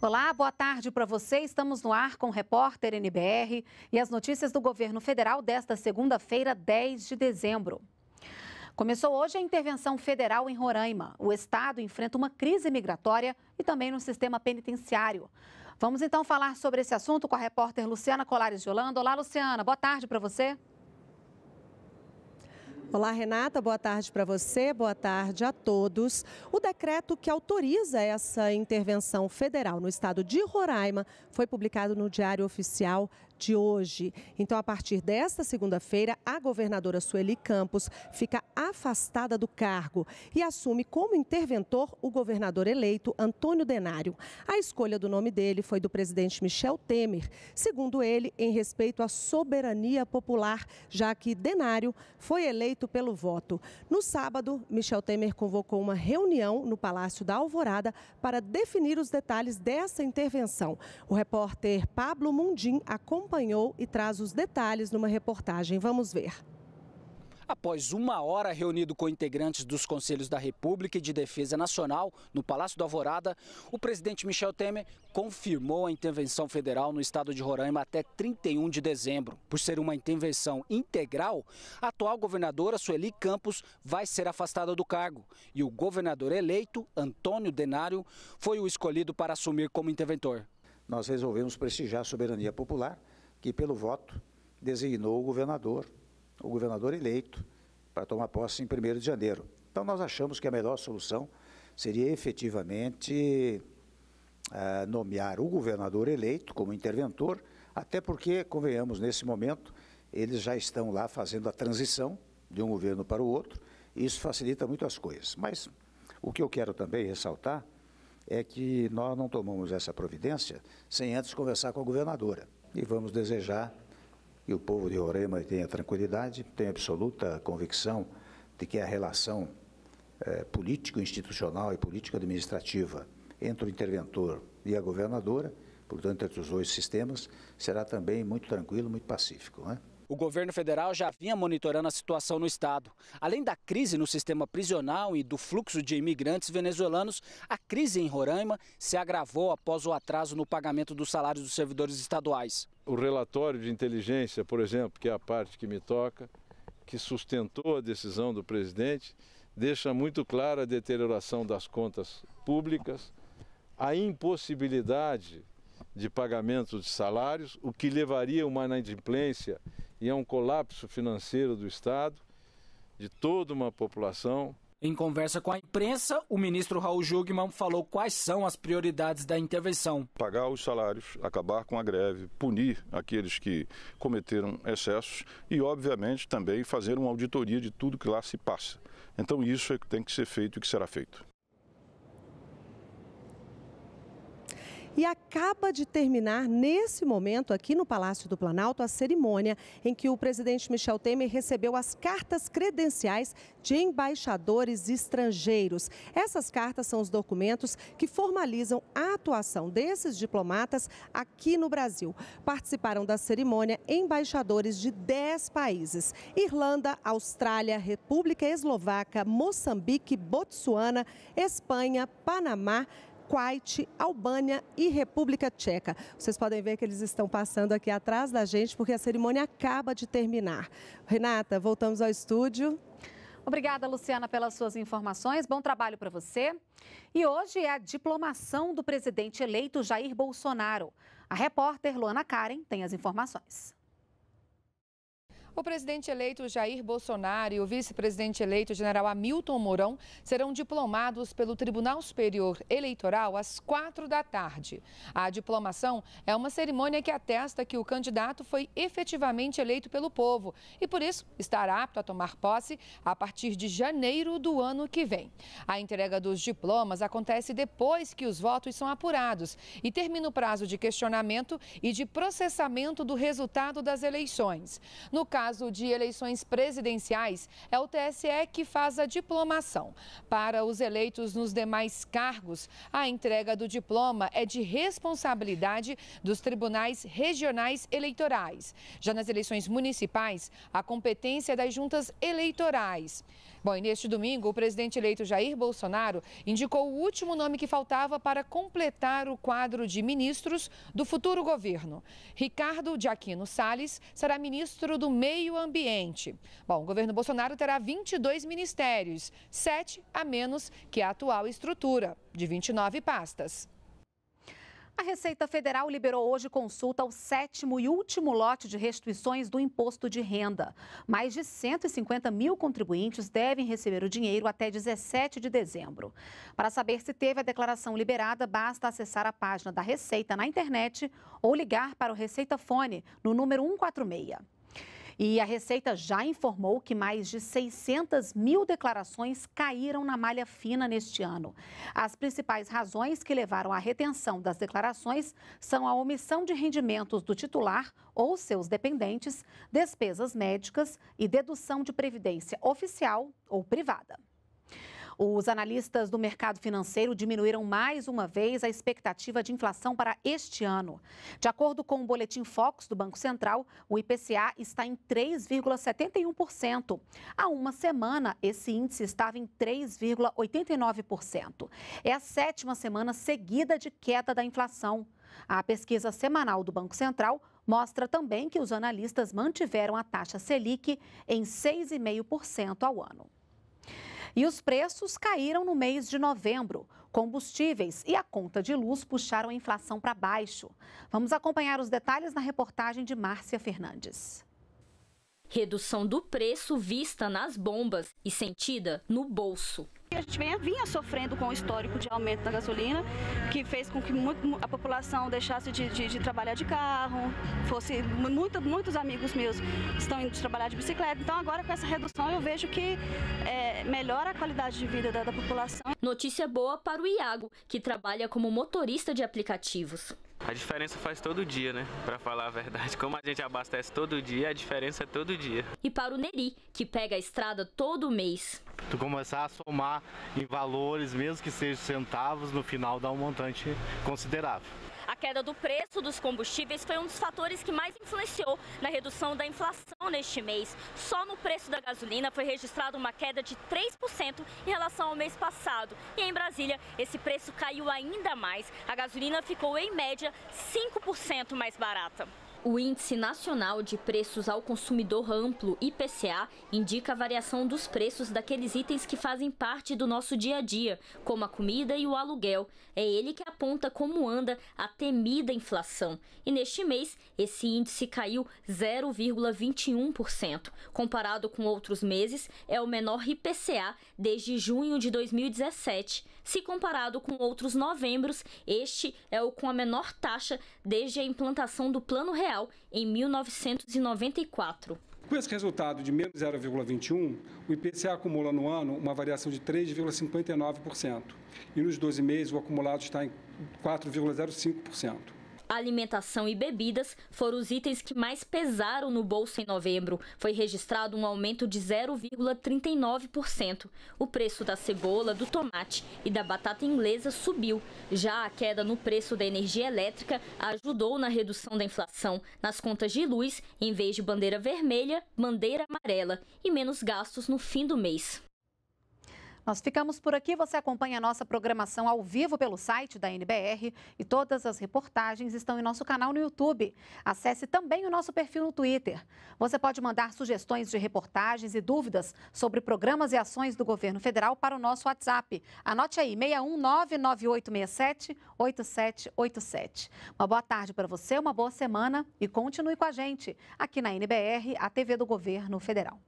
Olá, boa tarde para você. Estamos no ar com o repórter NBR e as notícias do governo federal desta segunda-feira, 10 de dezembro. Começou hoje a intervenção federal em Roraima. O estado enfrenta uma crise migratória e também no sistema penitenciário. Vamos então falar sobre esse assunto com a repórter Luciana Colares de Holanda. Olá, Luciana, boa tarde para você. Olá, Renata, boa tarde para você, boa tarde a todos. O decreto que autoriza essa intervenção federal no estado de Roraima foi publicado no Diário Oficial de hoje. Então, a partir desta segunda-feira, a governadora Sueli Campos fica afastada do cargo e assume como interventor o governador eleito Antônio Denário. A escolha do nome dele foi do presidente Michel Temer, segundo ele, em respeito à soberania popular, já que Denário foi eleito pelo voto. No sábado, Michel Temer convocou uma reunião no Palácio da Alvorada para definir os detalhes dessa intervenção. O repórter Pablo Mundim acompanhou acompanhou e traz os detalhes numa reportagem. Vamos ver. Após uma hora reunido com integrantes dos Conselhos da República e de Defesa Nacional no Palácio da Alvorada, o presidente Michel Temer confirmou a intervenção federal no estado de Roraima até 31 de dezembro. Por ser uma intervenção integral, a atual governadora Sueli Campos vai ser afastada do cargo e o governador eleito, Antônio Denário, foi o escolhido para assumir como interventor. Nós resolvemos prestigiar a soberania popular que, pelo voto, designou o governador, o governador eleito, para tomar posse em 1 de janeiro. Então, nós achamos que a melhor solução seria efetivamente uh, nomear o governador eleito como interventor, até porque, convenhamos, nesse momento, eles já estão lá fazendo a transição de um governo para o outro, e isso facilita muito as coisas. Mas o que eu quero também ressaltar é que nós não tomamos essa providência sem antes conversar com a governadora e vamos desejar que o povo de Roraima tenha tranquilidade, tenha absoluta convicção de que a relação é, político-institucional e político-administrativa entre o interventor e a governadora, portanto, entre os dois sistemas, será também muito tranquilo, muito pacífico. Né? O governo federal já vinha monitorando a situação no estado. Além da crise no sistema prisional e do fluxo de imigrantes venezuelanos, a crise em Roraima se agravou após o atraso no pagamento dos salários dos servidores estaduais. O relatório de inteligência, por exemplo, que é a parte que me toca, que sustentou a decisão do presidente, deixa muito clara a deterioração das contas públicas, a impossibilidade de pagamento de salários, o que levaria a uma inadimplência e a um colapso financeiro do Estado, de toda uma população. Em conversa com a imprensa, o ministro Raul Jugman falou quais são as prioridades da intervenção. Pagar os salários, acabar com a greve, punir aqueles que cometeram excessos e, obviamente, também fazer uma auditoria de tudo que lá se passa. Então, isso é que tem que ser feito e que será feito. E acaba de terminar, nesse momento, aqui no Palácio do Planalto, a cerimônia em que o presidente Michel Temer recebeu as cartas credenciais de embaixadores estrangeiros. Essas cartas são os documentos que formalizam a atuação desses diplomatas aqui no Brasil. Participaram da cerimônia embaixadores de 10 países: Irlanda, Austrália, República Eslovaca, Moçambique, Botsuana, Espanha, Panamá. Kuwait, Albânia e República Tcheca. Vocês podem ver que eles estão passando aqui atrás da gente porque a cerimônia acaba de terminar. Renata, voltamos ao estúdio. Obrigada, Luciana, pelas suas informações. Bom trabalho para você. E hoje é a diplomação do presidente eleito Jair Bolsonaro. A repórter Luana Karen tem as informações. O presidente eleito Jair Bolsonaro e o vice-presidente eleito general Hamilton Mourão serão diplomados pelo Tribunal Superior Eleitoral às quatro da tarde. A diplomação é uma cerimônia que atesta que o candidato foi efetivamente eleito pelo povo e, por isso, estará apto a tomar posse a partir de janeiro do ano que vem. A entrega dos diplomas acontece depois que os votos são apurados e termina o prazo de questionamento e de processamento do resultado das eleições. No caso caso de eleições presidenciais, é o TSE que faz a diplomação. Para os eleitos nos demais cargos, a entrega do diploma é de responsabilidade dos tribunais regionais eleitorais. Já nas eleições municipais, a competência é das juntas eleitorais. Bom, e neste domingo, o presidente eleito Jair Bolsonaro indicou o último nome que faltava para completar o quadro de ministros do futuro governo. Ricardo de Aquino Salles será ministro do Meio Ambiente. Bom, o governo Bolsonaro terá 22 ministérios, sete a menos que a atual estrutura, de 29 pastas. A Receita Federal liberou hoje consulta ao sétimo e último lote de restituições do imposto de renda. Mais de 150 mil contribuintes devem receber o dinheiro até 17 de dezembro. Para saber se teve a declaração liberada, basta acessar a página da Receita na internet ou ligar para o Receita Fone no número 146. E a Receita já informou que mais de 600 mil declarações caíram na malha fina neste ano. As principais razões que levaram à retenção das declarações são a omissão de rendimentos do titular ou seus dependentes, despesas médicas e dedução de previdência oficial ou privada. Os analistas do mercado financeiro diminuíram mais uma vez a expectativa de inflação para este ano. De acordo com o boletim Focus do Banco Central, o IPCA está em 3,71%. Há uma semana, esse índice estava em 3,89%. É a sétima semana seguida de queda da inflação. A pesquisa semanal do Banco Central mostra também que os analistas mantiveram a taxa Selic em 6,5% ao ano. E os preços caíram no mês de novembro. Combustíveis e a conta de luz puxaram a inflação para baixo. Vamos acompanhar os detalhes na reportagem de Márcia Fernandes. Redução do preço vista nas bombas e sentida no bolso. A gente vinha, vinha, sofrendo com o histórico de aumento da gasolina, que fez com que muito, a população deixasse de, de, de, trabalhar de carro, fosse muito, muitos amigos meus estão indo trabalhar de bicicleta. Então agora com essa redução eu vejo que é, melhora a qualidade de vida da, da população. Notícia boa para o Iago, que trabalha como motorista de aplicativos. A diferença faz todo dia, né? Para falar a verdade. Como a gente abastece todo dia, a diferença é todo dia. E para o Neri, que pega a estrada todo mês. Tu começar a somar em valores, mesmo que sejam centavos, no final dá um montante considerável. A queda do preço dos combustíveis foi um dos fatores que mais influenciou na redução da inflação neste mês. Só no preço da gasolina foi registrada uma queda de 3% em relação ao mês passado. E em Brasília, esse preço caiu ainda mais. A gasolina ficou, em média, 5% mais barata. O Índice Nacional de Preços ao Consumidor Amplo, IPCA, indica a variação dos preços daqueles itens que fazem parte do nosso dia a dia, como a comida e o aluguel. É ele que aponta como anda a temida inflação. E neste mês, esse índice caiu 0,21%. Comparado com outros meses, é o menor IPCA desde junho de 2017. Se comparado com outros novembros, este é o com a menor taxa desde a implantação do Plano Real em 1994. Com esse resultado de menos 0,21, o IPCA acumula no ano uma variação de 3,59%. E nos 12 meses, o acumulado está em 4,05%. Alimentação e bebidas foram os itens que mais pesaram no bolso em novembro. Foi registrado um aumento de 0,39%. O preço da cebola, do tomate e da batata inglesa subiu. Já a queda no preço da energia elétrica ajudou na redução da inflação. Nas contas de luz, em vez de bandeira vermelha, bandeira amarela e menos gastos no fim do mês. Nós ficamos por aqui. Você acompanha a nossa programação ao vivo pelo site da NBR e todas as reportagens estão em nosso canal no YouTube. Acesse também o nosso perfil no Twitter. Você pode mandar sugestões de reportagens e dúvidas sobre programas e ações do governo federal para o nosso WhatsApp. Anote aí, 61998678787. Uma boa tarde para você, uma boa semana e continue com a gente aqui na NBR, a TV do Governo Federal.